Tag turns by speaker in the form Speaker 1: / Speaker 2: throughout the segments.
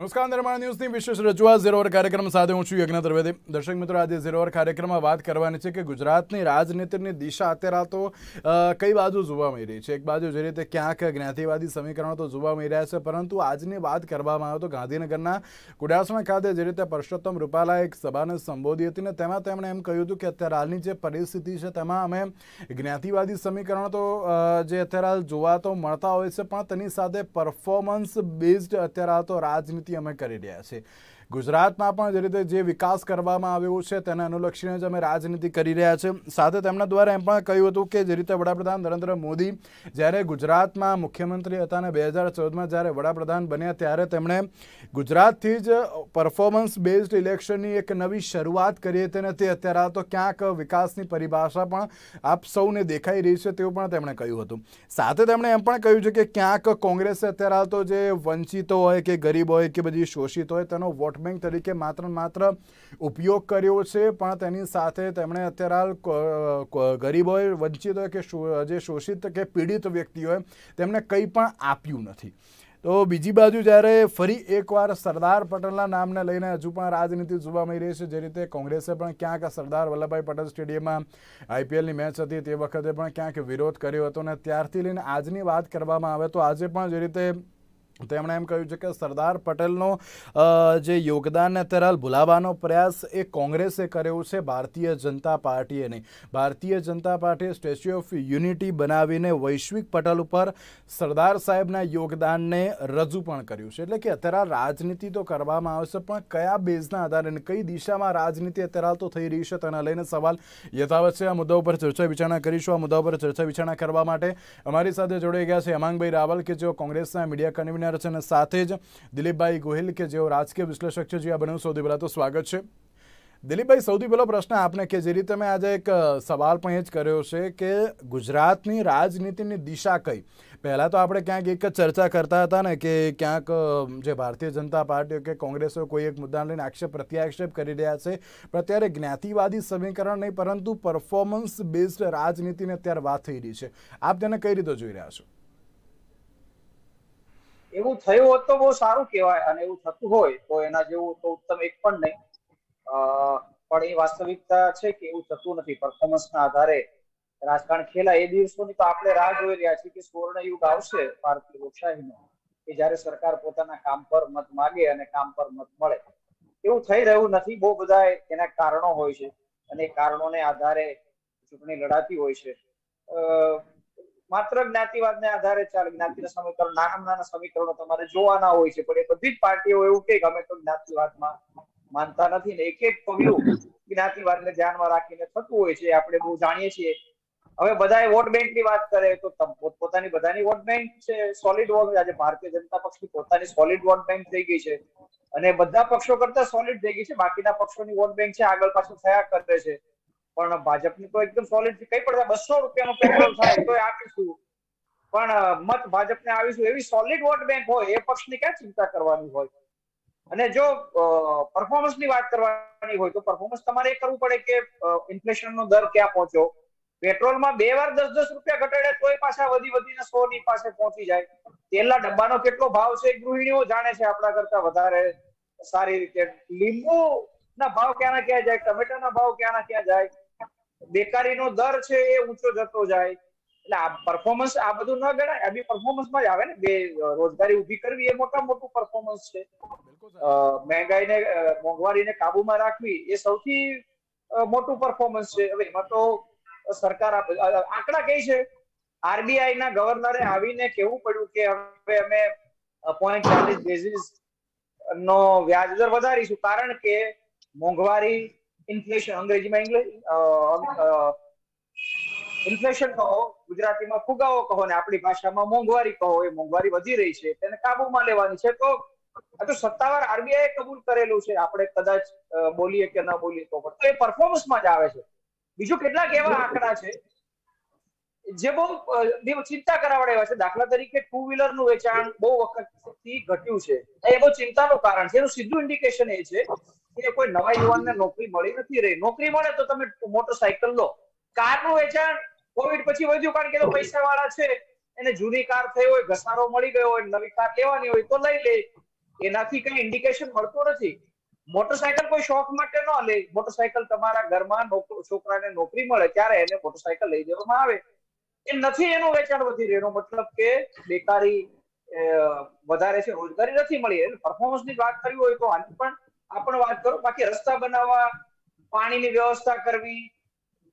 Speaker 1: નમસ્કાર, નિર્માણ ન્યૂઝની વિશેષ રજૂઆત. ઝીરો અવર કાર્યક્રમ સાથે હું છું યજ્ઞ ત્રિવેદી. દર્શક મિત્રો, આજે ઝીરો અવર કાર્યક્રમમાં વાત કરવાની છે કે ગુજરાતની રાજનીતિની દિશા અત્યારે તો કઈ બાજુ જોવા મળી રહી છે? એક બાજુ જે રીતે ક્યાંક જ્ઞાતિવાદી સમીકરણો તો જોવા મળી રહ્યા છે, પરંતુ આજની વાત કરવામાં આવે તો ગાંધીનગરના કુડાસણા ખાતે જે રીતે પરસોત્તમ રૂપાલા એક સભાને સંબોધી હતી ને તેમાં તેમણે એમ કહ્યું હતું કે અત્યારે હાલની જે પરિસ્થિતિ છે, તેમાં અમે જ્ઞાતિવાદી સમીકરણો તો જે અત્યારે હાલ જોવા તો મળતા હોય છે, પણ તેની સાથે પરફોર્મન્સ બેઝડ અત્યારે હાલ તો રાજનીતિ અમે કરી રહ્યા છીએ. ગુજરાતમાં પણ જે રીતે જે વિકાસ કરવામાં આવ્યો છે તેને અનુલક્ષીને જ અમે રાજનીતિ કરી રહ્યા છે. સાથે તેમના દ્વારા એમ પણ કહ્યું હતું કે જે રીતે વડાપ્રધાન નરેન્દ્ર મોદી જ્યારે ગુજરાતમાં મુખ્યમંત્રી હતા અને બે હજાર ચૌદમાં જ્યારે વડાપ્રધાન બન્યા ત્યારે તેમણે ગુજરાતથી જ પરફોર્મન્સ બેઝડ ઇલેક્શનની એક નવી શરૂઆત કરી હતી અને તે અત્યારે તો ક્યાંક વિકાસની પરિભાષા પણ આપ સૌને દેખાઈ રહી છે તેવું પણ તેમણે કહ્યું હતું. સાથે તેમણે એમ પણ કહ્યું છે કે ક્યાંક કોંગ્રેસે અત્યારે તો જે વંચિતો હોય કે ગરીબ હોય કે બધી શોષિત હોય તેનો વોટ બેંક તરીકે માત્ર માત્ર ઉપયોગ કર્યો છે, પણ તેની સાથે તેમણે અત્યારે હાલ ગરીબ હોય કે જે શોષિત કે પીડિત વ્યક્તિ હોય, તેમને કંઈ પણ આપ્યું નથી. તો બીજી બાજુ જ્યારે ફરી એકવાર સરદાર પટેલના નામને લઈને હજુ પણ રાજનીતિ જોવા મળી રહી છે, જે રીતે કોંગ્રેસે પણ ક્યાંક સરદાર વલ્લભભાઈ પટેલ સ્ટેડિયમમાં આઈપીએલની મેચ હતી, તે વખતે પણ ક્યાંક વિરોધ કર્યો હતો, અને ત્યારથી લઈને આજની વાત કરવામાં આવે તો આજે પણ જે રીતે તેમણે એમ કહ્યું છે કે સરદાર પટેલનો જે યોગદાનને અત્યારે ભૂલાવાનો પ્રયાસ એ કોંગ્રેસે કર્યો છે ભારતીય જનતા પાર્ટીએ નહીં ભારતીય જનતા પાર્ટીએ સ્ટેચ્યુ ઓફ યુનિટી બનાવીને વૈશ્વિક પટલ ઉપર સરદાર સાહેબના યોગદાનને રજૂ પણ કર્યું છે. એટલે કે અત્યારે રાજનીતિ તો કરવામાં આવશે, પણ કયા બેઝના આધારે કઈ દિશામાં રાજનીતિ અત્યારે તો થઈ રહી છે તેના લઈને સવાલ યથાવત છે. આ મુદ્દા ઉપર ચર્ચા વિચારણા કરીશું. આ મુદ્દા ઉપર ચર્ચા વિચારણા કરવા માટે અમારી સાથે જોડાઈ ગયા છે હેમાંગભાઈ રાવલ કે જેઓ કોંગ્રેસના મીડિયા કન્વીનર છે અને સાથે જ દિલીપભાઈ ગોહિલ કે જેઓ રાજકીય વિશ્લેષક છે, જે આ બન્યું સૌથી પહેલાં તો સ્વાગત છે. દિલીપભાઈ, સૌથી પહેલો પ્રશ્ન આપને કે જે રીતે મેં આજે એક સવાલ પણ એ જ કર્યો છે કે ગુજરાતની રાજનીતિની દિશા કઈ? પહેલાં તો આપણે ક્યાંક એક જ ચર્ચા કરતા હતા ને કે ક્યાંક જે ભારતીય જનતા પાર્ટીઓ કે કોંગ્રેસો કોઈ એક મુદ્દાને લઈને આક્ષેપ, પ્રત્યાક્ષેપ કરી રહ્યા છે. પણ અત્યારે જ્ઞાતિવાદી સમીકરણ નહીં, પરંતુ પરફોર્મન્સ બેઝડ રાજનીતિને અત્યારે વાત થઈ રહી છે. આપ તેને કઈ રીતે જોઈ રહ્યા છો?
Speaker 2: એવું થયું હોત તો બહુ સારું કહેવાય અને એવું થતું હોય તો એના જેવું તો ઉત્તમ એક પણ નહીં. પણ એ વાસ્તવિકતા છે કે એવું થતું નથી. પરફોર્મન્સના આધારે રાજકારણ ખેલા એ દિવસોની તો આપણે રાહ જોઈ રહ્યા છીએ કે સુવર્ણ યુગ આવશે ભારતીય લોકશાહીનો. કે જ્યારે સરકાર પોતાના કામ પર મત માગે અને કામ પર મત મળે. એવું થઈ રહ્યું નથી. બહુ બધા એના કારણો હોય છે અને એ કારણોને આધારે ચૂંટણી લડાતી હોય છે. માત્ર જ્ઞાતિવાદને આધારે ચાલે. જ્ઞાતિના સમીકરણ, નાના નાના સમીકરણો તમારે જોવાના હોય છે. પણ એ બધી જ પાર્ટીઓ એવું કે અમે તો જ્ઞાતિવાદમાં માનતા નથી ને એક એક પગલું જ્ઞાતિવાદને ધ્યાનમાં રાખીને થતું હોય છે. આપણે બહુ જાણીએ છીએ. હવે બધા વોટ બેંકની વાત કરે તો પોતાની બધાની વોટ બેંક છે સોલિડ વોટ. આજે ભારતીય જનતા પક્ષની પોતાની સોલિડ વોટ બેંક થઈ ગઈ છે. અને બધા પક્ષો કરતા સોલિડ થઈ ગઈ છે. બાકીના પક્ષોની વોટ બેંક છે, આગળ પાછળ થયા કરે છે. પણ ભાજપની તો એકદમ સોલિડ કઈ પડે બસો રૂપિયાનો પેટ્રોલ થાય તો આપીશું. પણ મત ભાજપને આવીશું એવી સોલિડ વોટ બેંક હોય, એ પક્ષની ક્યાં ચિંતા કરવાની હોય? અને જો પરફોર્મન્સની વાત કરવાની હોય, તો પરફોર્મન્સ તમારે એ કરવું પડે કે ઇન્ફ્લેશનનો દર ક્યાં પહોંચ્યો? પેટ્રોલમાં બે વાર દસ દસ રૂપિયા ઘટાડે તોય પાછા વધી વધીને સો ની પાસે પહોંચી જાય. તેલના ડબ્બાનો કેટલો ભાવ છે, ગૃહિણીઓ જાણે છે આપણા કરતા વધારે. સારી રીતે. લીંબુ ના ભાવ ક્યાં ક્યાં જાય, ટમેટાના ભાવ ક્યાં ક્યાં જાય? બેકારીનો દર છે એ ઊંચો જતો જાય. એટલે આ પરફોર્મન્સ આ બધું ન ગણાય આ બી પરફોર્મન્સમાં જ આવે ને. બે રોજગારી ઊભી કરવી એ મોટા મોટું પરફોર્મન્સ છે. મહેંગાઈને મોંઘવારીને કાબુમાં રાખવી એ સૌથી મોટું પરફોર્મન્સ છે. હવે એમાં તો સરકાર આંકડા કઈ છે. આરબીઆઈ ના ગવર્નરે આવીને કેવું પડ્યું કે હવે અમે પોઈન્ટ ચાલીસ બેઝિસ નો વ્યાજ દર વધારીશું. કારણ કે મોંઘવારી ઇન્ફ્લેશન, અંગ્રેજીમાં ઇન્ફ્લેશન કહો, ગુજરાતીમાં ફુગાવો કહો ને આપણી ભાષામાં મોંઘવારી કહો, એ મોંઘવારી વધી રહી છે, તેને કાબુમાં લેવાની છે. તો આ તો સત્તાવાર આરબીઆઈ કબૂલ કરેલું છે. આપણે કદાચ બોલીએ કે ન બોલીએ તો પણ. તો એ પરફોર્મન્સમાં જ આવે છે. બીજું કેટલાક એવા આંકડા છે, જે બહુ ચિંતા કરાવડા એવા છે. દાખલા તરીકે ટુ વ્હીલરનું વેચાણ બહુ વખતથી ઘટ્યું છે. એ બહુ ચિંતાનું કારણ છે. એનું સીધું ઇન્ડિકેશન એ છે કોઈ નવા યુવાનને નોકરી મળી નથી રહી. નોકરી મળે તો તમે મોટરસાયકલ લો. કારનું વેચાણ કોવિડ પછી વધ્યું કારણ કે પૈસા વાળા છે. એને જૂની કાર થઈ હોય, ઘસારો મળી ગયો હોય, નવી કાર લેવાની હોય તો લઈ લે. એનાથી કઈ ઇન્ડિકેશન મળતું નથી. મોટરસાયકલ કોઈ શોખ માટે ન લે. મોટરસાયકલ તમારા ઘરમાં છોકરાને નોકરી મળે ત્યારે એને મોટરસાયકલ લઈ દેવામાં આવે. એ નથી એનું વેચાણ વધી રહ્યું. એનો મતલબ કે બેકારી વધારે છે, રોજગારી નથી મળી. એટલે પરફોર્મન્સની વાત કરવી હોય તો આની પણ આ પણ વાત કરો, બાકી રસ્તા બનાવવા, પાણીની વ્યવસ્થા કરવી,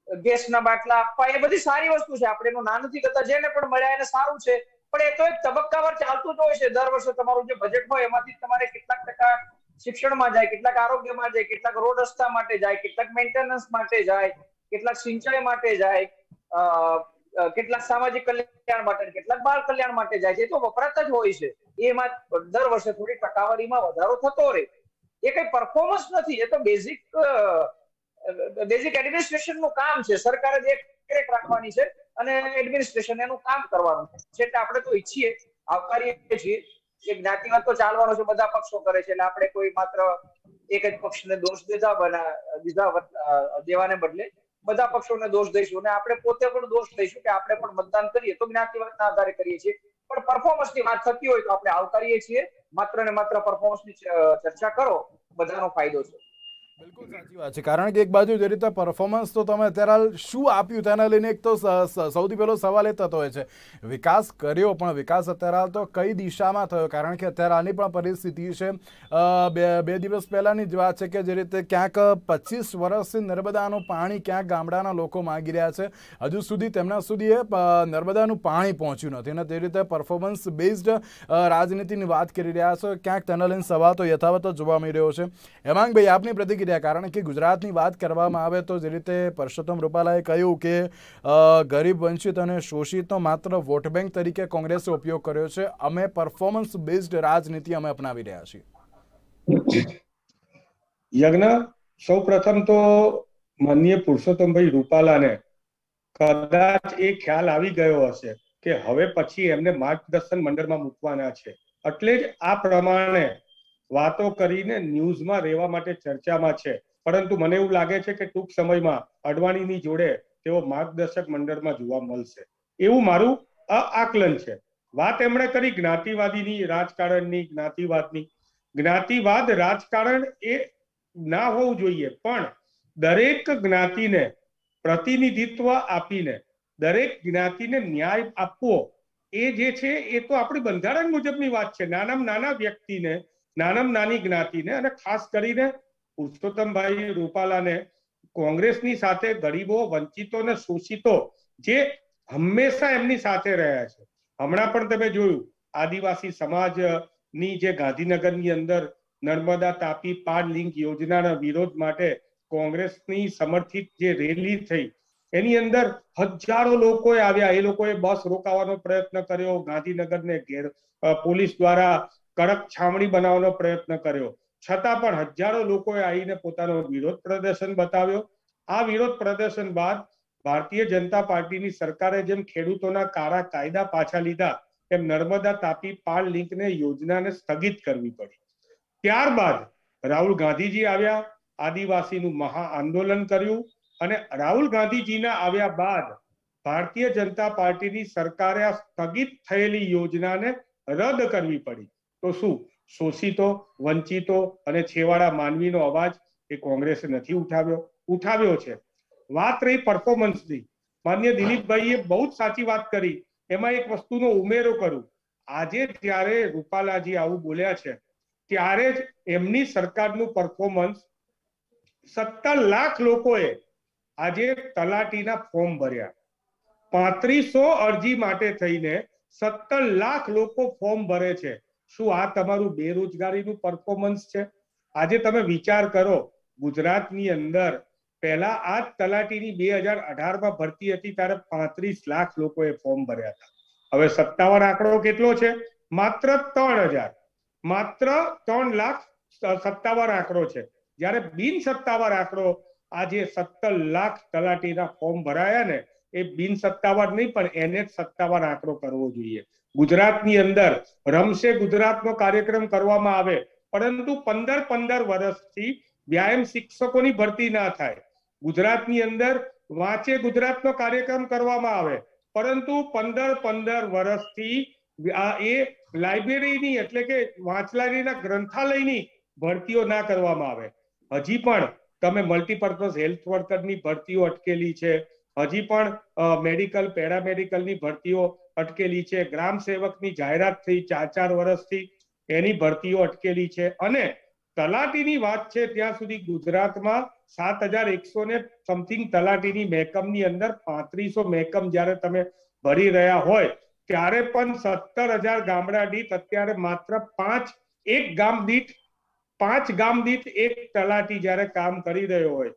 Speaker 2: ગેસના બાટલા આપવા, એ બધી સારી વસ્તુ છે. આપણે એનું ના નથી કરતા. જેને પણ મળ્યા એને સારું છે. પણ એ તો એક તબક્કાવાર ચાલતું જ હોય છે. દર વર્ષે તમારું જે બજેટ હોય, એમાંથી તમારે કેટલાક ટકા શિક્ષણમાં જાય, કેટલાક આરોગ્યમાં જાય, કેટલાક રોડ રસ્તા માટે જાય, કેટલાક મેન્ટેનન્સ માટે જાય, કેટલાક સિંચાઈ માટે જાય કેટલાક સામાજિક કલ્યાણ માટે કેટલાક બાળ કલ્યાણ માટે જાય છે. તો વપરાતા જ હોય છે. એમાં દર વર્ષે થોડી ટકાવારીમાં વધારો થતો રહે. એ કઈ પરફોર્મન્સ નથી, એ તો બેઝિક બેઝિક એડમિનિસ્ટ્રેશનનું કામ છે. સરકારે એક રાખવાની છે અને એડમિનિસ્ટ્રેશન એનું કામ કરવાનું છે. એટલે આપણે તો ઈચ્છીએ, આવકારીએ છીએ. કે જ્ઞાતિવાદ તો ચાલવાનો છે, બધા પક્ષો કરે છે. એટલે આપણે કોઈ માત્ર એક જ પક્ષને દોષ દેતા બના દીધા દેવાને બદલે બધા પક્ષોને દોષ દઈશું. અને આપણે પોતે પણ દોષ દઈશું કે આપણે પણ મતદાન કરીએ. તો જ્ઞાતિવાદના આધારે કરીએ છીએ. પણ પરફોર્મન્સની વાત થતી હોય તો આપણે આવકારીએ છીએ. માત્ર ને માત્ર પરફોર્મન્સની ચર્ચા કરો બધાનો ફાયદો છે.
Speaker 1: બિલકુલ સાચી વાત છે. કારણ કે એક બાજુ જે રીતે પરફોર્મન્સ તો તમે અત્યારે શું આપ્યું તેના લઈને એક તો સૌથી પહેલો સવાલ એ થતો હોય છે. વિકાસ કર્યો પણ વિકાસ અત્યારે તો કઈ દિશામાં થયો? કારણ કે અત્યારે આની પણ પરિસ્થિતિ છે. બે બે દિવસ પહેલાંની જ વાત છે કે જે રીતે ક્યાંક પચીસ વર્ષથી નર્મદાનું પાણી ક્યાંક ગામડાના લોકો માગી રહ્યા છે. હજુ સુધી તેમના સુધી એ નર્મદાનું પાણી પહોંચ્યું નથી અને તે રીતે પરફોર્મન્સ બેઝડ રાજનીતિની વાત કરી રહ્યા છો. ક્યાંક તેના લઈને સવાલ તો યથાવત જોવા મળી રહ્યો છે. હેમાંગભાઈ, આપની પ્રતિક્રિયા રહ્યા. કારણ કે ગુજરાતની વાત કરવામાં આવે તો જે રીતે પરસોત્તમ રૂપાલાએ કહ્યું કે ગરીબ, વંચિત અને શોષિતનો માત્ર વોટ બેંક તરીકે કોંગ્રેસે ઉપયોગ કર્યો છે. અમે પરફોર્મન્સ બેઝડ રાજનીતિ અમે અપનાવી રહ્યા છીએ.
Speaker 3: યજ્ઞ, સૌ પ્રથમ તો માનનીય પુરુષોત્તમભાઈ રૂપાલાને કદાચ એ ખ્યાલ આવી ગયો હશે કે હવે પછી એમને માર્ગદર્શન મંડળમાં મૂકવાના છે. એટલે જ આ પ્રમાણે વાતો કરીને ન્યૂઝમાં રહેવા માટે ચર્ચામાં છે. પરંતુ મને એવું લાગે છે કે ટૂંક સમયમાં અડવાણીની જોડે તેઓ માર્ગદર્શક મંડળમાં જોવા મળશે. એવું મારું આકલન છે. વાત એમણે કરી જ્ઞાતિવાદીની, રાજકારણની, જ્ઞાતિવાદની. જ્ઞાતિવાદ રાજકારણ એ ના હોવું જોઈએ, પણ દરેક જ્ઞાતિને પ્રતિનિધિત્વ આપીને, દરેક જ્ઞાતિને ન્યાય આપવો એ જે છે એ તો આપણી બંધારણ મુજબની વાત છે. નાનામાં નાના વ્યક્તિને નાનામાં નાની જ્ઞાતિને અને ખાસ કરીને પુરુષોત્તમભાઈ રૂપાલાને કોંગ્રેસની સાથે ગરીબો, વંચિતો અને શોષિતો જે હંમેશા એમની સાથે રહ્યા છે. હમણાં પણ તમે જોયું, આદિવાસી સમાજની જે ગાંધીનગરની અંદર નર્મદા તાપી પાર લિંક યોજનાના વિરોધ માટે કોંગ્રેસની સમર્થિત જે રેલી થઈ, એની અંદર હજારો લોકોએ આવ્યા. એ લોકોએ બસ રોકાવાનો પ્રયત્ન કર્યો. ગાંધીનગરને ઘેર પોલીસ દ્વારા કડક છાવણી બનાવવાનો પ્રયત્ન કર્યો. છતાં પણ હજારો લોકોએ આવીને પોતાનો વિરોધ પ્રદર્શન બતાવ્યો. આ વિરોધ પ્રદર્શન બાદ ભારતીય જનતા પાર્ટીની સરકારે જેમ ખેડૂતોના કાળા કાયદા પાછા લીધા એમ નર્મદા તાપી પાળ લિંકને યોજનાને સ્થગિત કરવી પડી. ત્યારબાદ રાહુલ ગાંધીજી આવ્યા, આદિવાસીનું મહા આંદોલન કર્યું અને રાહુલ ગાંધીજીના આવ્યા બાદ ભારતીય જનતા પાર્ટીની સરકારે આ સ્થગિત થયેલી યોજનાને રદ કરવી પડી. તો શું? શોષિતો, વંચિતો અને છેવાડા માનવીનો અવાજ એ કોંગ્રેસે નથી ઉઠાવ્યો. ઉઠાવ્યો છે. વાત રહી પરફોર્મન્સની માન્ય દિલીપભાઈએ બહુ જ સાચી વાત કરી. એમાં એક વસ્તુનો ઉમેરો કરું. આજે જ્યારે રૂપાલાજી આવું બોલ્યા છે, ત્યારે જ એમની સરકારનું પરફોર્મન્સ સત્તર લાખ લોકોએ આજે તલાટીના ફોર્મ ભર્યા. પાંત્રીસો અરજી માટે થઈને સત્તર લાખ લોકો ફોર્મ ભરે છે. શું આ તમારું બેરોજગારીનું પરફોર્મન્સ છે? આજે તમે વિચાર કરો, ગુજરાતની અંદર પહેલા આ તલાટીની બે હજાર અઢારમાં ભરતી હતી ત્યારે પાંત્રીસ લાખ લોકોએ ફોર્મ ભર્યા હતા. હવે સત્તાવાર આંકડો કેટલો છે? માત્ર ત્રણ હજાર. માત્ર ત્રણ લાખ સત્તાવાર આંકડો છે. જ્યારે બિન સત્તાવાર આંકડો આજે સત્તર લાખ તલાટીના ફોર્મ ભરાયા ને, એ બિન સત્તાવાર નહીં, પણ એને જ સત્તાવાર આંકડો કરવો જોઈએ. ગુજરાતની અંદર રમશે ગુજરાતનો કાર્યક્રમ કરવામાં આવે. પરંતુ પંદર પંદર વર્ષથી વ્યાયામ શિક્ષકોની ભરતી ના થાય. ગુજરાતની અંદર વાંચે ગુજરાતનો કાર્યક્રમ કરવામાં આવે. પરંતુ પંદર પંદર વર્ષથી એ લાઇબ્રેરીની એટલે કે વાંચલારીના ગ્રંથાલયની ભરતીઓ ના કરવામાં આવે. હજી પણ તમે મલ્ટીપર્પઝ હેલ્થ વર્કરની ભરતીઓ અટકેલી છે. હજી પણ મેડિકલ પેરામેડિકલની ભરતીઓ અટકેલી છે. ગ્રામ સેવકની જાહેરાત થઈ ચાર ચાર વર્ષથી. એની ભરતીઓ અટકેલી છે. અને તલાટીની વાત છે, ત્યાં સુધી ગુજરાતમાં સાત હજાર એકસો ને સમથિંગ તલાટીની મહેકમની અંદર પાંત્રીસો મહેકમ જ્યારે તમે ભરી રહ્યા હોય, ત્યારે પણ સત્તર હજાર ગામડા દીઠ અત્યારે માત્ર પાંચ, એક ગામ દીઠ, પાંચ ગામ દીઠ એક તલાટી જ્યારે કામ કરી રહ્યો હોય,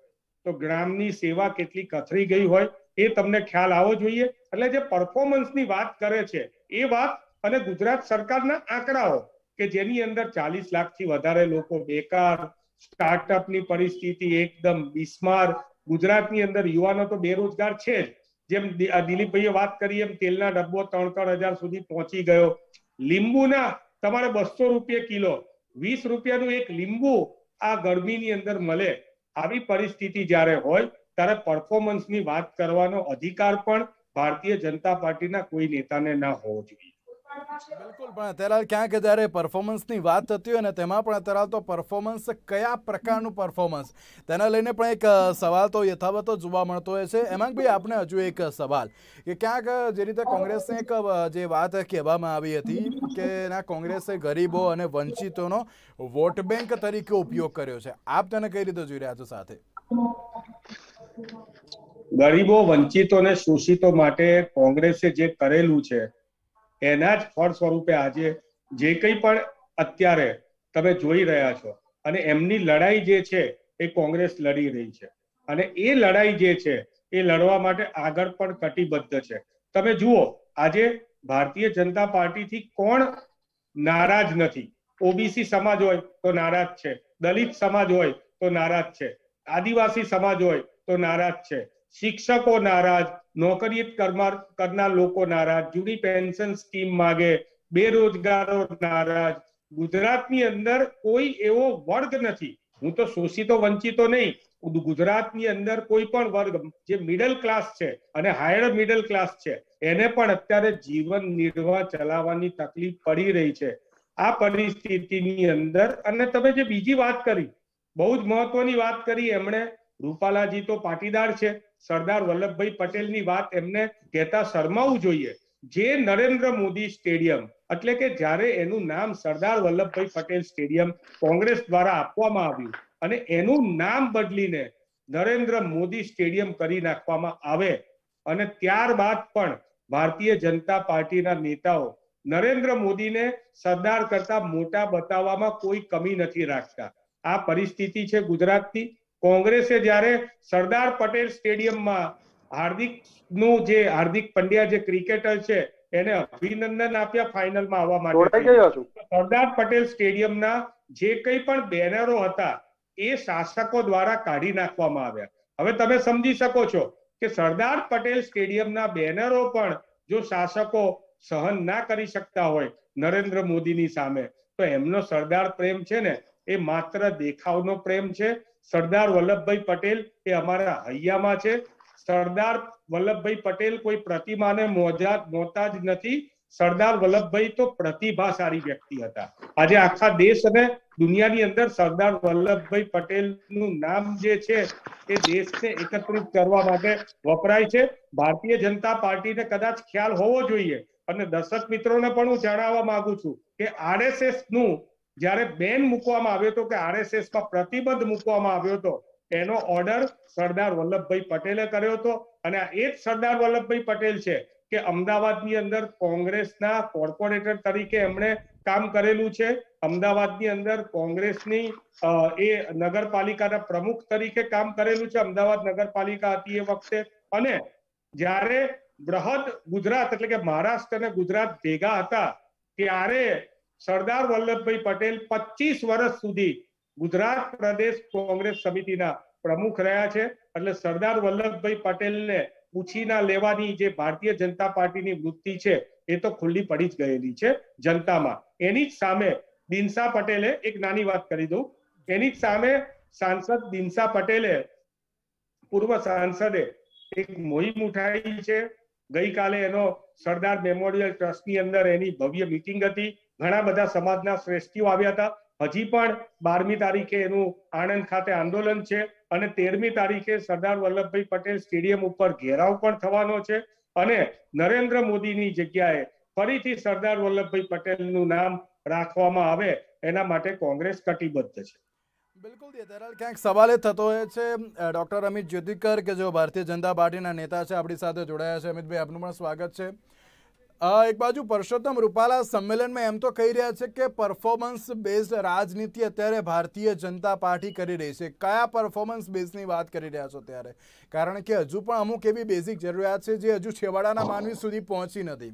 Speaker 3: તો ગ્રામની સેવા કેટલી કથરી ગઈ હોય. એ તમને ખ્યાલ આવવો જોઈએ. એટલે જે પરફોર્મન્સની વાત કરે છે, એ વાત અને ગુજરાત સરકારના આંકડાઓ કે જેની અંદર ચાલીસ લાખથી વધારે લોકો બેકાર સ્ટાર્ટઅપની પરિસ્થિતિ એકદમ બિસ્માર, ગુજરાતની અંદર યુવાનો તો બેરોજગાર છે જ. જેમ દિલીપભાઈએ વાત કરી એમ તેલના ડબ્બો ત્રણ ત્રણ હજાર સુધી પહોંચી ગયો. લીંબુના તમારે બસો રૂપિયા કિલો, વીસ રૂપિયાનું એક લીંબુ આ ગરમીની અંદર મળે. આવી પરિસ્થિતિ જ્યારે હોય ત્યારે પરફોર્મન્સની વાત કરવાનો અધિકાર પણ ભારતીય જનતા પાર્ટીના કોઈ નેતાને ના હોવો જોઈએ.
Speaker 1: બિલકુલ, પણ અત્યારે ક્યાંક જ્યારે પરફોર્મન્સની વાત થતી હોય ને તેમાં પણ અત્યારે તો પરફોર્મન્સ કયા પ્રકારનું પરફોર્મન્સ તેના લઈને પણ એક સવાલ તો યથાવત જોવા મળતો હોય છે. એમાં ભાઈ આપણે હજુ એક સવાલ. કે ક્યાંક જે રીતે કોંગ્રેસને એક જે વાત કહેવામાં આવી હતી કે ના, કોંગ્રેસે ગરીબો અને વંચિતોનો વોટ બેંક તરીકે ઉપયોગ કર્યો છે. આપ તેને કઈ રીતે જોઈ રહ્યા છો સાથે?
Speaker 3: ગરીબો વંચિતો અને શોષિતો માટે કોંગ્રેસે જે કરેલું છે, એના જ ફળ સ્વરૂપે આજે જે કંઈ પણ અત્યારે તમે જોઈ રહ્યા છો અને એમની લડાઈ જે છે, એ કોંગ્રેસ લડી રહી છે. અને એ લડાઈ જે છે, એ લડવા માટે આગળ પણ કટિબદ્ધ છે. તમે જુઓ, આજે ભારતીય જનતા પાર્ટીથી કોણ નારાજ નથી? ઓબીસી સમાજ હોય તો નારાજ છે. દલિત સમાજ હોય તો નારાજ છે. આદિવાસી સમાજ હોય તો નારાજ છે. શિક્ષકો નારાજ નોકરી કરનાર લોકો નારાજ, જૂની પેન્શન સ્કીમ માગે, બેરોજગારો નારાજ. ગુજરાતની અંદર કોઈ એવો વર્ગ નથી. હું તો શોષિતો, વંચિતો નહીં. ગુજરાતની અંદર કોઈ પણ વર્ગ, જે મિડલ ક્લાસ છે અને હાયર મિડલ ક્લાસ છે, એને પણ અત્યારે જીવન નિર્વાહ ચલાવવાની તકલીફ પડી રહી છે. આ પરિસ્થિતિની અંદર, અને તમે જે બીજી વાત કરી, બહુ જ મહત્વની વાત કરી એમણે રૂપાલાજી તો પાટીદાર છે. સરદાર વલ્લભભાઈ પટેલની વાત એમને કહેતા શરમાવું જોઈએ. જે નરેન્દ્ર મોદી સ્ટેડિયમ, એટલે કે જ્યારે એનું નામ સરદાર વલ્લભભાઈ પટેલ સ્ટેડિયમ કોંગ્રેસ દ્વારા આપવામાં આવ્યું અને એનું નામ બદલીને નરેન્દ્ર મોદી સ્ટેડિયમ કરી નાખવામાં આવે અને ત્યારબાદ પણ ભારતીય જનતા પાર્ટીના નેતાઓ નરેન્દ્ર મોદીને સરદાર કરતા મોટા બતાવવામાં કોઈ કમી નથી રાખતા. આ પરિસ્થિતિ છે ગુજરાતની. કોંગ્રેસે જ્યારે સરદાર પટેલ સ્ટેડિયમમાં હાર્દિકનું જે હાર્દિક પંડ્યા જે ક્રિકેટર છે એને અભિનંદન આપ્યા ફાઇનલમાં આવવા માટે. સરદાર પટેલ સ્ટેડિયમના જે કંઈ પણ બેનરો હતા એ શાસકો દ્વારા કાઢી નાખવામાં આવ્યા. હવે તમે સમજી શકો છો કે સરદાર પટેલ સ્ટેડિયમના બેનરો પણ જો શાસકો સહન ના કરી શકતા હોય નરેન્દ્ર મોદીની સામે તો એમનો સરદાર પ્રેમ છે ને એ માત્ર દેખાવનો પ્રેમ છે સરદાર વલ્લભભાઈ પટેલ એ અમારા હૈયામાં છે. સરદાર વલ્લભભાઈ પટેલ કોઈ પ્રતિમાને મોજા મોતાજ નથી. સરદાર વલ્લભભાઈ તો પ્રતિભાશાળી વ્યક્તિ હતા. આજે આખા દેશ અને દુનિયાની અંદર સરદાર વલ્લભભાઈ પટેલનું નામ જે છે એ દેશને એકત્રિત કરવા માટે વપરાય છે. ભારતીય જનતા પાર્ટીને કદાચ ખ્યાલ હોવો જોઈએ. અને દર્શક મિત્રોને પણ હું જણાવવા માંગુ છું કે આરએસએસનું જ્યારે બેન મૂકવામાં આવ્યો હતો કે આરએસએસમાં પ્રતિબંધ મૂકવામાં આવ્યો હતો, એનો ઓર્ડર સરદાર વલ્લભભાઈ પટેલે કર્યો હતો. અને આ એ જ સરદાર વલ્લભભાઈ પટેલ છે કે અમદાવાદની અંદર કોંગ્રેસના કોર્પોરેટર તરીકે એમણે કામ કરેલું છે. અમદાવાદની અંદર કોંગ્રેસની એ નગરપાલિકાના પ્રમુખ તરીકે કામ કરેલું છે. અમદાવાદ નગરપાલિકા હતી એ વખતે. અને જ્યારે બૃહદ ગુજરાત એટલે કે મહારાષ્ટ્ર અને ગુજરાત ભેગા હતા, ત્યારે સરદાર વલ્લભભાઈ પટેલ પચીસ વર્ષ સુધી ગુજરાત પ્રદેશ કોંગ્રેસ સમિતિના પ્રમુખ રહ્યા છે. એટલે સરદાર વલ્લભભાઈ પટેલને પૂછી ના લેવાની જે ભારતીય જનતા પાર્ટીની વૃત્તિ છે, એ તો ખુલ્લી પડી જ ગયેલી છે જનતામાં. એની જ સામે દિનસા પટેલે, એક નાની વાત કરી દઉં. એની જ સામે સાંસદ દિનસા પટેલે, પૂર્વ સાંસદે એક મોહિમ ઉઠાવી છે. ગઈકાલે એનો સરદાર મેમોરિયલ ટ્રસ્ટની અંદર એની ભવ્ય મિટિંગ હતી. ઘણા બધા સમાજના શ્રેષ્ઠીઓ આવ્યા હતા. હજી પણ બારમી તારીખે એનું આણંદ ખાતે આંદોલન છે અને તેરમી તારીખે સરદાર વલ્લભભાઈ પટેલ સ્ટેડિયમ ઉપર ઘેરાવ પણ થવાનો છે અને નરેન્દ્ર મોદીની જગ્યાએ ફરીથી સરદાર વલ્લભભાઈ પટેલનું નામ રાખવામાં આવે એના માટે કોંગ્રેસ કટિબદ્ધ છે.
Speaker 1: બિલકુલ દેતરાલ ક્યાંક સવાલ એ થતો હોય છે ડૉક્ટર અમિત જ્યોતિકર કે જેઓ ભારતીય જનતા પાર્ટીના નેતા છે, આપણી સાથે જોડાયા છે. અમિતભાઈ, આપનું પણ સ્વાગત છે. એક બાજુ પરસોત્તમ રૂપાલા સંમેલનમાં એમ તો કહી રહ્યા છે કે પરફોર્મન્સ બેઝડ રાજનીતિ અત્યારે ભારતીય જનતા પાર્ટી કરી રહી છે. કયા પરફોર્મન્સ બેઝની વાત કરી રહ્યા છો ત્યારે? કારણ કે હજુ પણ અમુક એવી બેઝિક જરૂરિયાત છે જે હજુ છેવાડાના માનવી સુધી પહોંચી નથી.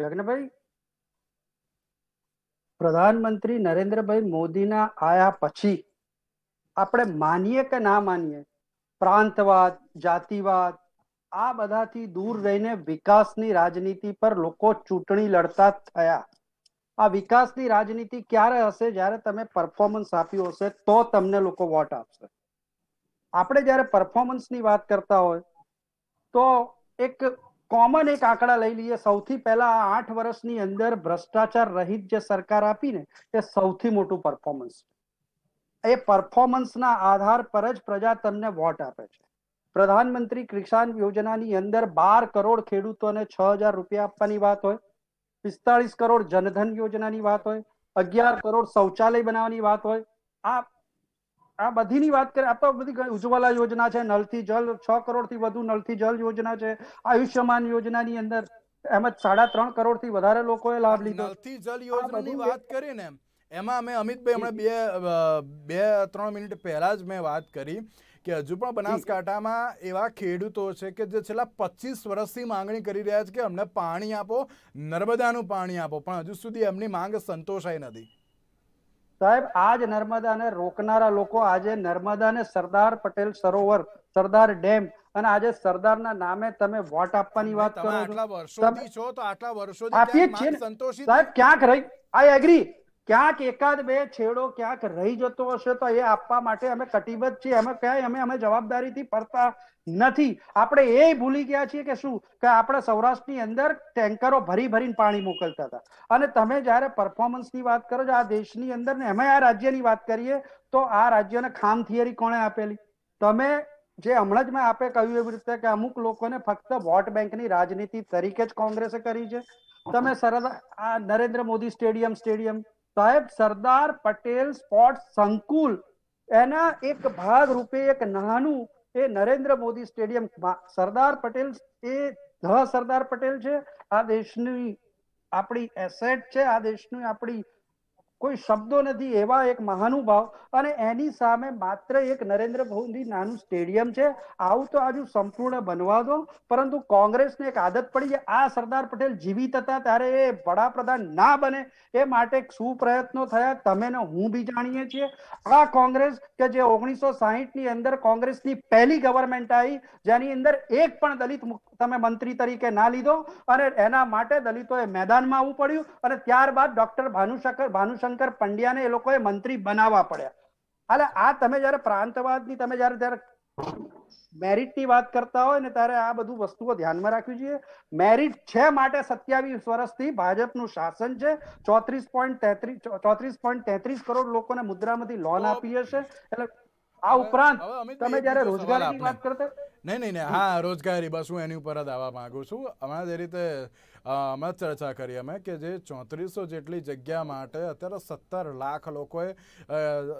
Speaker 4: યજ્ઞભાઈ પ્રધાનમંત્રી નરેન્દ્રભાઈ મોદીના આયા પછી આપણે માનીએ કે ના માનીએ? પ્રાંતવાદ, જાતિવાદ આ બધાથી દૂર રહીને વિકાસની રાજનીતિ પર લોકો ચૂંટણી લડતા થયા. આ વિકાસની રાજનીતિ ક્યારે હશે? જ્યારે તમે પરફોર્મન્સ આપ્યું હશે, તો તમને લોકો વોટ આપશે. આપણે જ્યારે પરફોર્મન્સની વાત કરતા હોય, તો એક કોમન એક આંકડા લઈ લઈએ. સૌથી પહેલા આઠ વર્ષની અંદર ભ્રષ્ટાચાર રહિત જે સરકાર આપીને એ સૌથી મોટું પરફોર્મન્સ એ પરફોર્મન્સના આધાર પર જ પ્રજા તમને વોટ આપે છે. પ્રધાનમંત્રી કિસાન યોજનાની અંદર બાર કરોડ ખેડૂતોને છ હજાર રૂપિયા આપવાની વાત હોય પિસ્તાળીસ કરોડ જનધન યોજનાની વાત હોય અગિયાર કરોડ શૌચાલય બનાવવાની વાત હોય આ આ બધીની વાત કરીએ આ તો બધી ઉજ્જવલા યોજના છે નલથી જલ છ કરોડથી વધુ નલથી જલ યોજના છે આયુષ્યમાન યોજનાની અંદર એમ સાડા ત્રણ કરોડથી વધારે લોકોએ લાભ લીધો.
Speaker 1: નલથી જલ યોજનાની વાત કરી ને એમાં અમે અમિતભાઈ હમણાં બે બે ત્રણ મિનિટ પહેલા જ મેં વાત કરી. કે હજુ પણ બનાસકાંઠામાં એવા ખેડૂતો છે કે જે છેલ્લા પચીસ વર્ષથી માંગણી કરી રહ્યા છે કે અમને પાણી આપો નર્મદાનું પાણી આપો પણ હજુ સુધી એમની માંગ સંતોષાઈ નથી.
Speaker 4: સાહેબ આજ નર્મદાને રોકનારા લોકો આજે નર્મદાને સરદાર પટેલ સરોવર સરદાર ડેમ અને આજે સરદારના નામે તમે વોટ આપવાની વાત કરો
Speaker 1: છો. તો આટલા વર્ષો
Speaker 4: આપીએ છીએ સાહેબ ક્યાંક રહી? આઈ એગ્રી ક્યાંક એકાદ બે છેડો ક્યાંક રહી જતો હશે તો એ આપવા માટે અમે કટિબદ્ધ છીએ. અમે ક્યાંય અમે અમે જવાબદારીથી ફરતા નથી. આપણે એ ભૂલી ગયા છીએ કે શું? કે આપણે સૌરાષ્ટ્રની અંદર ટેન્કરો ભરી ભરીને પાણી મોકલતા હતા. અને તમે જ્યારે પરફોર્મન્સની વાત કરો છો, આ દેશની અંદર ને અમે આ રાજ્યની વાત કરીએ, તો આ રાજ્યને ખામ થિયરી કોણે આપેલી? તમે જે હમણાં જ મેં આપે કહ્યું એવી રીતે કે અમુક લોકોને ફક્ત વોટ બેંકની રાજનીતિ તરીકે જ કોંગ્રેસે કરી છે. તમે સરદાર આ નરેન્દ્ર મોદી સ્ટેડિયમ સ્ટેડિયમ સાહેબ સરદાર પટેલ સ્પોર્ટ સંકુલ. એના એક ભાગ રૂપે એક નાનું એ નરેન્દ્ર મોદી સ્ટેડિયમ. સરદાર પટેલ એ ધ સરદાર પટેલ છે. આ દેશની આપણી એસેટ છે. આ દેશની આપણી કોઈ શબ્દો નથી, એવા એક મહાનુભાવ. અને એની સામે માત્ર એક નરેન્દ્ર મોદી નાનું સ્ટેડિયમ છે. આવું તો આજુ સંપૂર્ણ બનવા દો. પરંતુ કોંગ્રેસને એક આદત પડી છે આ સરદાર પટેલ જીવિત હતા ત્યારે એ વડાપ્રધાન ના બને. એ માટે શું પ્રયત્નો થયા. તમે ને હું બી જાણીએ છીએ. આ કોંગ્રેસ કે જે ઓગણીસો ની અંદર કોંગ્રેસની પહેલી ગવર્મેન્ટ આવી, જેની અંદર એક પણ દલિત તમે મંત્રી તરીકે ના લીધો અને એના માટે દલિતોએ મેદાનમાં આવવું પડ્યું અને ત્યારબાદ ડોક્ટર ભાનુશંકર ભાનુશંકર પંડ્યાને એ લોકોએ મંત્રી બનાવવા પડ્યા. એટલે આ તમે જયારે પ્રાંતવાદની તમે જયારે જયારે મેરિટની વાત કરતા હોય ને ત્યારે આ બધું વસ્તુઓ ધ્યાનમાં રાખવી જોઈએ. મેરિટ છે માટે સત્યાવીસ વર્ષથી ભાજપનું શાસન છે. ચોત્રીસ પોઈન્ટ તેત્રીસ ચોત્રીસ પોઈન્ટ તેત્રીસ કરોડ લોકોને મુદ્રામાંથી લોન આપી હશે. એટલે આ ઉપરાંત તમે જયારે રોજગારીની વાત કરતા
Speaker 1: નહીં નહીં નહીં, હા, રોજગારી, બસ હું એની ઉપર જ આવવા માગું છું. હમણાં જે રીતે અમે ચર્ચા કરી અમે કે જે ચોત્રીસો જેટલી જગ્યા માટે અત્યારે સત્તર લાખ લોકોએ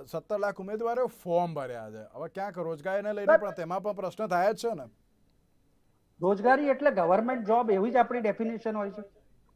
Speaker 1: સત્તર લાખ ઉમેદવારો ફોર્મ ભર્યા છે. હવે ક્યાંક રોજગારીને લઈને પણ તેમાં પણ પ્રશ્ન થાય જ છે ને.
Speaker 4: રોજગારી એટલે ગવર્મેન્ટ જોબ એવી જ આપણી ડેફિનેશન હોય છે.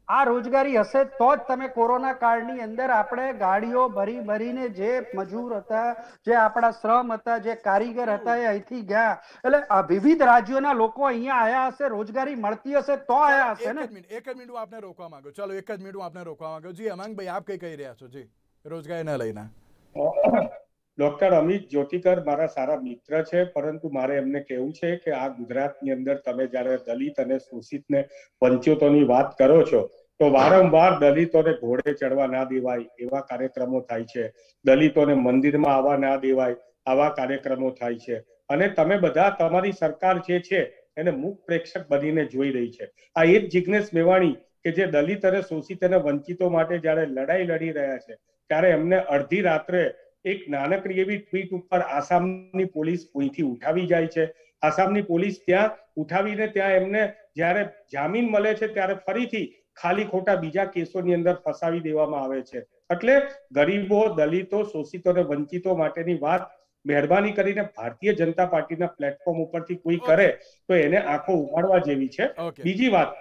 Speaker 4: આ રોજગારી હશે તો જ તમે કોરોના કાળની અંદર આપણે ગાડીઓ ભરી ભરીને જે મજૂર હતા જે આપણા શ્રમ હતા જે કારીગર હતા એ અહીંથી ગયા. એટલે વિવિધ રાજ્યોના લોકો અહીંયા આયા હશે રોજગારી મળતી હશે તો આયા હશે ને?
Speaker 1: એક જ મિનિટ આપને રોકવા માંગુ ચાલો એક જ મિનિટ આપને રોકવા માંગુ જી અમાંગ આપ કઈ કહી રહ્યા છો? જી રોજગારીને લઈને.
Speaker 3: ડોક્ટર અમિત જ્યોતિકર મારા સારા મિત્ર છે, પરંતુ મારે એમને કહેવું છે કે આ ગુજરાતની અંદર તમે જ્યારે દલિત અને શોષિતને વંચિતોની વાત કરો છો, તો વારંવાર દલિતોને ઘોડે ચડવા ના દેવાય, એવા કાર્યક્રમો થાય છે. દલિતોને મંદિરમાં આવવા ના દેવાય, આવા કાર્યક્રમો થાય છે. અને તમે બધા તમારી સરકાર જે છે, એને મુખ પ્રેક્ષક બનીને જોઈ રહી છે. આ એક જિજ્ઞેશ મેવાણી કે જે દલિત અને શોષિત અને વંચિતો માટે જ્યારે લડાઈ લડી રહ્યા છે, ત્યારે એમને અડધી રાત્રે એક નાનકડી એવી ટ્વીટ ઉપર આસામની પોલીસ અહીંથી ઉઠાવી જાય છે. આસામની પોલીસ ત્યાં ઉઠાવીને ત્યાં એમને જ્યારે જામીન મળે છે ત્યારે ફરીથી ખાલી ખોટા બીજા કેસોની અંદર ફસાવી દેવામાં આવે છે. એટલે ગરીબો દલિતો શોષિતો અને વંચિતો માટેની વાત મહેરબાની કરીને ભારતીય જનતા પાર્ટીના પ્લેટફોર્મ ઉપરથી કોઈ કરે તો એને આંખો ઉગાડવા જેવી છે. બીજી વાત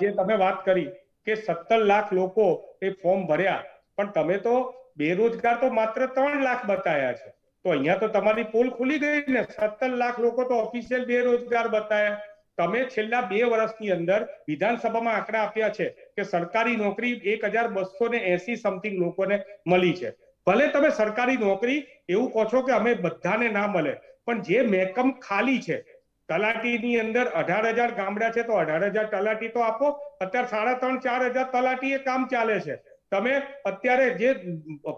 Speaker 3: જે તમે વાત કરી કે સત્તર લાખ લોકો એ ફોર્મ ભર્યા પણ તમે તો બેરોજગાર તો માત્ર ત્રણ લાખ બતાયા છે. તો અહીંયા તો તમારી પોલ ખુલી ગઈ ને. સત્તર લાખ લોકો તો ઓફિશિયલ બેરોજગાર બતાયા. તમે છેલ્લા બે વર્ષની અંદર વિધાનસભામાં આંકડા આપ્યા છે કે સરકારી નોકરી એક હજાર બસો ને એસી સમથિંગ લોકોને મળી છે. ભલે તમે સરકારી નોકરી એવું કહો છો કે અમે બધાને ના મળે, પણ જે મેકમ ખાલી છે, તલાટીની અંદર અઢાર હજાર ગામડા છે તો અઢાર હજાર તલાટી તો આપો. અત્યારે સાડા ત્રણ ચાર હજાર તલાટી એ કામ ચાલે છે. તમે અત્યારે જે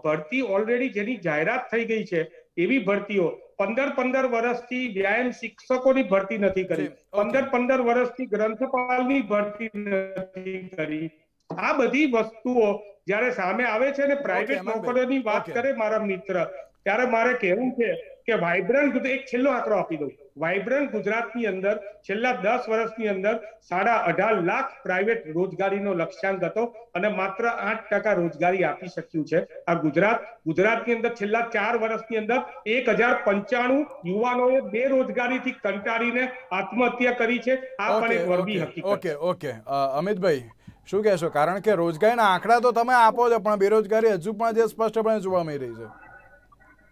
Speaker 3: ભરતી ઓલરેડી જેની જાહેરાત થઈ ગઈ છે એવી ભરતીઓ પંદર પંદર વર્ષથી વ્યાયામ શિક્ષકોની ભરતી નથી કરી. પંદર પંદર વર્ષથી ગ્રંથપાલની ભરતી નથી કરી આ બધી વસ્તુઓ જયારે સામે આવે છે ને પ્રાઇવેટ નોકરીઓની વાત. કરે મારા મિત્ર ત્યારે મારે કહેવું છે કે વાઇબ્રન્ટ એક છેલ્લો આંકડો આપી દઉં. વાઇબ્રન્ટ ગુજરાતની અંદર છેલ્લા દસ વર્ષની અંદર સાડા અઢાર લાખ પ્રાઇવેટ રોજગારીનો લક્ષ્યાંક હતો અને માત્ર આઠ ટકા રોજગારી આપી શક્યું છે. આ ગુજરાત ગુજરાતની અંદર છેલ્લા ચાર વર્ષની અંદર એક હજાર પંચાણું યુવાનોએ બેરોજગારીથી કંટાળીને આત્મહત્યા કરી છે. આ પણ એક વરબી હકીકત.
Speaker 1: ઓકે ઓકે અમિતભાઈ શું કહેશો? કારણ કે રોજગારીના આંકડા તો તમે આપો છો પણ બેરોજગારી હજુ પણ જે સ્પષ્ટપણે જોવા મળી રહી છે.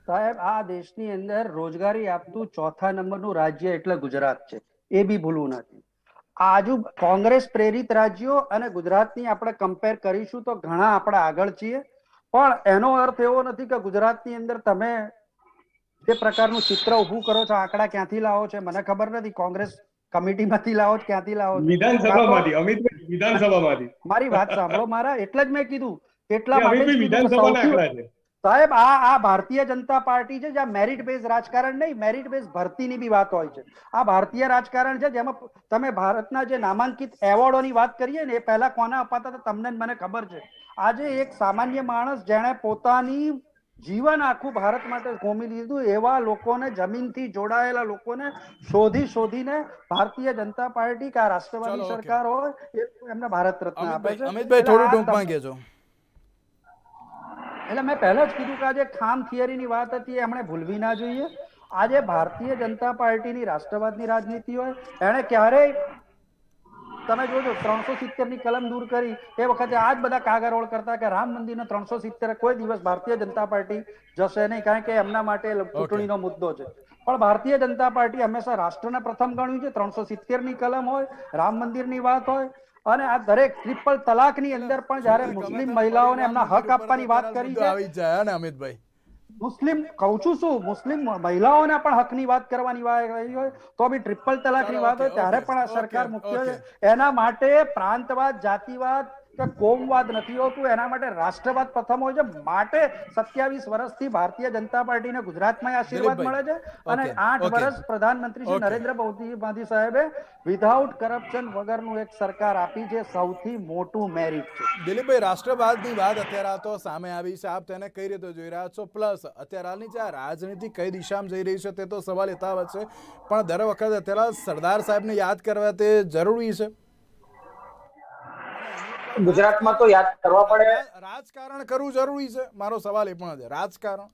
Speaker 4: સાહેબ આ દેશની અંદર રોજગારી આપતું ચોથા નંબરનું રાજ્ય એટલે ગુજરાત છે. એ બી ભૂલવું નથી. આજુ કોંગ્રેસ પ્રેરિત રાજ્યો અને ગુજરાતની આપણે કમ્પેર કરીશું તો ઘણા આપણે આગળ છીએ. પણ એનો અર્થ એવો નથી કે ગુજરાતની અંદર તમે જે પ્રકારનું ચિત્ર ઉભું કરો છો આંકડા ક્યાંથી લાવો છો મને ખબર નથી. કોંગ્રેસ કમિટીમાંથી લાવો છો ક્યાંથી લાવો
Speaker 3: વિધાનસભામાંથી અમિત વિધાનસભામાંથી.
Speaker 4: મારી વાત સાંભળો મારા એટલે જ મેં કીધું. એટલા માટે
Speaker 3: વિધાનસભાના આંકડા છે.
Speaker 4: સાહેબ આ આ ભારતીય જનતા પાર્ટી છે જ્યાં મેરિટ બેઝ રાજકારણ નહીં મેરિટ બેઝ ભરતીની બી વાત હોય છે. આ ભારતીય રાજકારણ છે જેમાં તમે ભારતના જે નામાંકિત એવોર્ડોની વાત કરીએ ને એ પહેલા કોના અપાતા હતા તમને મને ખબર છે. આજે એક સામાન્ય માણસ જેણે પોતાની જીવન આખું ભારત માટે ઘોમી લીધું એવા લોકોને જમીનથી જોડાયેલા લોકોને શોધી શોધીને ભારતીય જનતા પાર્ટી કે આ રાષ્ટ્રવાદી સરકાર હોય એ એમને ભારત રત્ન આપે છે.
Speaker 1: અમિતભાઈ થોડું ટૂંકમાં કહેજો.
Speaker 4: એટલે મેં પહેલા જ કીધું કે આજે ખામ થિયરીની વાત હતી એમણે ભૂલવી ના જોઈએ. આજે ભારતીય જનતા પાર્ટીની રાષ્ટ્રવાદની રાજનીતિ હોય એણે ક્યારેય તમે જોજો ત્રણસો સિત્તેરની કલમ દૂર કરી એ વખતે આ જ બધા કાગરોળ કરતા કે રામ મંદિરનો ત્રણસો સિત્તેર કોઈ દિવસ ભારતીય જનતા પાર્ટી જશે નહીં કારણ કે એમના માટે ચૂંટણીનો મુદ્દો છે. પણ ભારતીય જનતા પાર્ટી હંમેશા રાષ્ટ્રને પ્રથમ ગણ્યું છે ત્રણસો સિત્તેરની કલમ હોય રામ મંદિરની વાત હોય અને આ દરેક ટ્રિપલ તલાકની અંદર પણ જ્યારે મુસ્લિમ મહિલાઓને એમના હક આપવાની વાત કરી છે?
Speaker 1: આવી જાય ને અમિતભાઈ?
Speaker 4: મુસ્લિમ કહું છું શું મુસ્લિમ મહિલાઓના પણ હકની વાત કરવાની વાત હોય તો બી ટ્રિપલ તલાકની વાત હોય ત્યારે પણ આ સરકાર મુખ્ય છે. એના માટે પ્રાંતવાદ જાતિવાદ કે કોમવાદ નથી હોતું એના માટે રાષ્ટ્રવાદ પ્રથમ હોય છે. માટે સત્યાવીસ વર્ષથી ભારતીય જનતા પાર્ટીને ગુજરાતમાં આશીર્વાદ મળે છે. અને આઠ વર્ષ પ્રધાનમંત્રી શ્રી નરેન્દ્ર મોદી સાહેબે વિધાઉટ કરપ્શન વગરનું એક સરકાર આપી છે. સૌથી મોટું મેરિટ છે.
Speaker 1: દિલીપભાઈ રાષ્ટ્રવાદની વાત અત્યારે તો સામે આવી છે. આપ તેને કઈ રીતે જોઈ રહ્યા છો? પ્લસ અત્યારે હાલની જે રાજનીતિ કઈ દિશામાં જઈ રહી છે તે તો સવાલ યથાવત છે. પણ દર વખત અત્યારે સરદાર સાહેબને યાદ કરવા તે જરૂરી છે.
Speaker 2: ગુજરાતમાં તો યાદ કરવા પડે.
Speaker 1: રાજકારણ કરવું જરૂરી છે? મારો સવાલ એ પણ છે. રાજકારણ?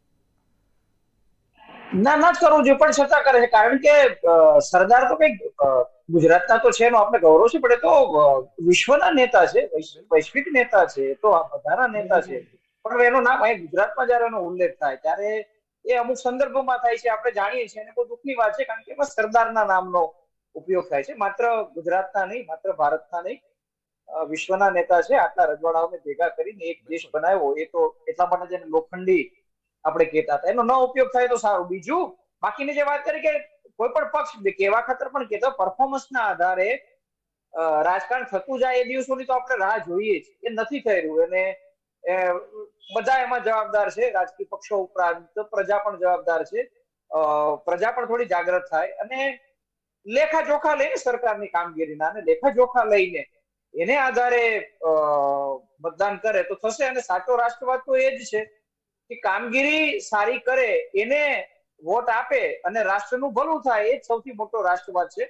Speaker 2: ના ના કરવું જોઈએ પણ છતાં કરે છે. કારણ કે સરદાર તો કઈ ગુજરાતના તો છે એનો આપણે ગૌરવ છે પણ એ તો વિશ્વના નેતા છે વૈશ્વિક નેતા છે તો આ બધાના નેતા છે. પણ એનો નામ અહીં ગુજરાતમાં જયારે એનો ઉલ્લેખ થાય ત્યારે એ અમુક સંદર્ભમાં થાય છે. આપણે જાણીએ છીએ અને બહુ દુઃખની વાત છે કારણ કે એમાં સરદારના નામનો ઉપયોગ થાય છે. માત્ર ગુજરાતના નહીં માત્ર ભારતના નહીં વિશ્વના નેતા છે આટલા રજવાડાઓને ભેગા કરીને એક દેશ બનાવ્યો એ તો એટલા માટે જેને લોખંડી આપણે કહેતા હતા. એનો ન ઉપયોગ થાય તો સારું. બીજું બાકીની જે વાત કરી કે કોઈ પણ પક્ષ કેવા ખાતર પણ કેતો પરફોર્મન્સના આધારે રાજકારણ થતું જાય એ દિવસોની તો આપણે રાહ જોઈએ જ. એ નથી થઈ રહ્યું. અને બધા એમાં જવાબદાર છે. રાજકીય પક્ષો ઉપરાંત પ્રજા પણ જવાબદાર છે. પ્રજા પણ થોડી જાગૃત થાય. અને લેખા જોખા લઈને સરકારની કામગીરીના અને લેખા જોખા લઈને એને આધારે મતદાન કરે તો થશે અને સાચો રાષ્ટ્રવાદ તો એ જ છે કે કામગીરી સારી કરે, એને વોટ આપે અને રાષ્ટ્રનું ભલું થાય, એ જ સૌથી મોટો રાષ્ટ્રવાદ છે.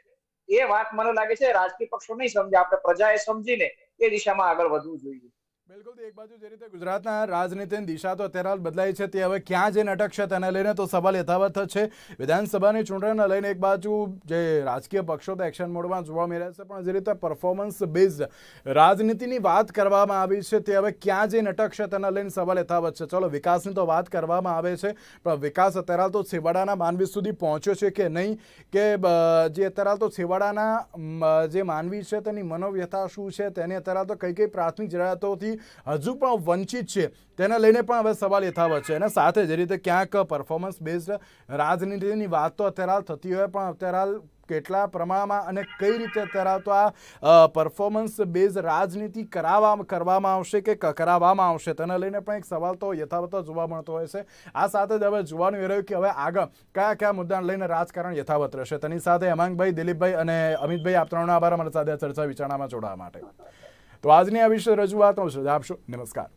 Speaker 2: એ વાત મને લાગે છે, રાજકીય પક્ષો નહીં સમજે, આપણે પ્રજાએ સમજીને એ દિશામાં આગળ વધવું જોઈએ.
Speaker 1: બિલકુલ એક બાજુ જે રીતે ગુજરાતના રાજનીતિની દિશા તો અત્યારે હાલ બદલાઈ છે, તે હવે ક્યાં જઈને અટકશે તેને લઈને તો સવાલ યથાવત છે. વિધાનસભાની ચૂંટણીને લઈને એક બાજુ જે રાજકીય પક્ષો તો એક્શન મોડમાં જોવા મળી છે, પણ જે રીતે પરફોર્મન્સ બેઝડ રાજનીતિની વાત કરવામાં આવી છે, તે હવે ક્યાં જઈને અટકશે તેને લઈને સવાલ યથાવત છે. ચલો, વિકાસની તો વાત કરવામાં આવે છે, પણ વિકાસ અત્યારે હાલ તો છેવાડાના માનવી સુધી પહોંચ્યો છે કે નહીં? કે જે અત્યારે હાલ તો છેવાડાના જે માનવી છે તેની મનોવ્યથા શું છે, તેની અત્યારે તો કઈ કઈ પ્રાથમિક જરૂરિયાતોથી હજુ પણ વંચિત છે. તેને લઈને પણ હવે સવાલ યથાવત છે. અને સાથે જે રીતે ક્યાંક પરફોર્મન્સ બેઝડ રાજનીતિની વાત તો અત્યારે હાલ થતી હોય, પણ અત્યારે હાલ કેટલા પ્રમાણમાં અને કઈ રીતે અત્યારે તો આ પરફોર્મન્સ બેઝ રાજનીતિ કરાવવા કરવામાં આવશે કે કરાવવામાં આવશે? તેને લઈને પણ એક સવાલ તો યથાવત જોવા મળતો હોય છે. આ સાથે જ હવે જોવાનું એ રહ્યું કે હવે આગળ કયા કયા મુદ્દાને લઈને રાજકારણ યથાવત રહેશે? તેની સાથે હેમાંગભાઈ, દિલીપભાઈ અને અમિતભાઈ, આપ ત્રણનો આભાર. અમારા સાથે ચર્ચા વિચારણામાં જોડાવા માટે. તો આજની આ વિશે રજૂઆતનો શ્રદ્ધા આપશો નમસ્કાર.